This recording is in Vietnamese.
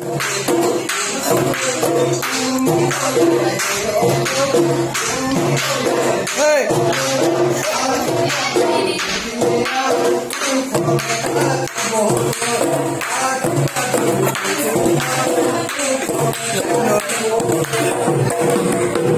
Hey! Hey!